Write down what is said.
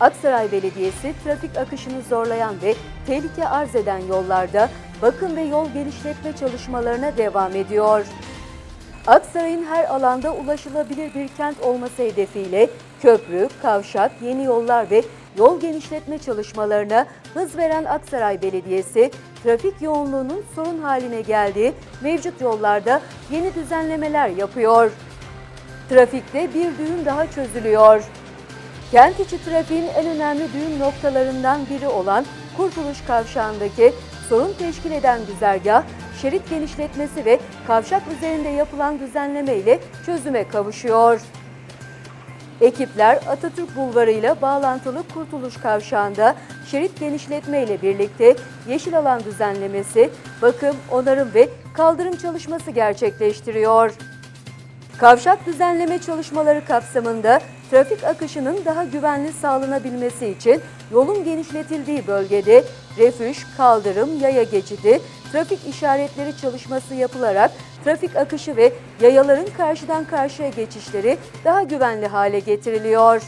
Aksaray Belediyesi trafik akışını zorlayan ve tehlike arz eden yollarda bakım ve yol genişletme çalışmalarına devam ediyor. Aksaray'ın her alanda ulaşılabilir bir kent olması hedefiyle köprü, kavşak, yeni yollar ve yol genişletme çalışmalarına hız veren Aksaray Belediyesi, trafik yoğunluğunun sorun haline geldiği mevcut yollarda yeni düzenlemeler yapıyor. Trafikte bir düğüm daha çözülüyor. Kent içi trafiğin en önemli düğüm noktalarından biri olan Kurtuluş Kavşağı'ndaki sorun teşkil eden güzergah, şerit genişletmesi ve kavşak üzerinde yapılan düzenleme ile çözüme kavuşuyor. Ekipler Atatürk Bulvarı ile bağlantılı Kurtuluş Kavşağı'nda şerit genişletme ile birlikte yeşil alan düzenlemesi, bakım, onarım ve kaldırım çalışması gerçekleştiriyor. Kavşak düzenleme çalışmaları kapsamında trafik akışının daha güvenli sağlanabilmesi için yolun genişletildiği bölgede refüj, kaldırım, yaya geçidi, trafik işaretleri çalışması yapılarak trafik akışı ve yayaların karşıdan karşıya geçişleri daha güvenli hale getiriliyor.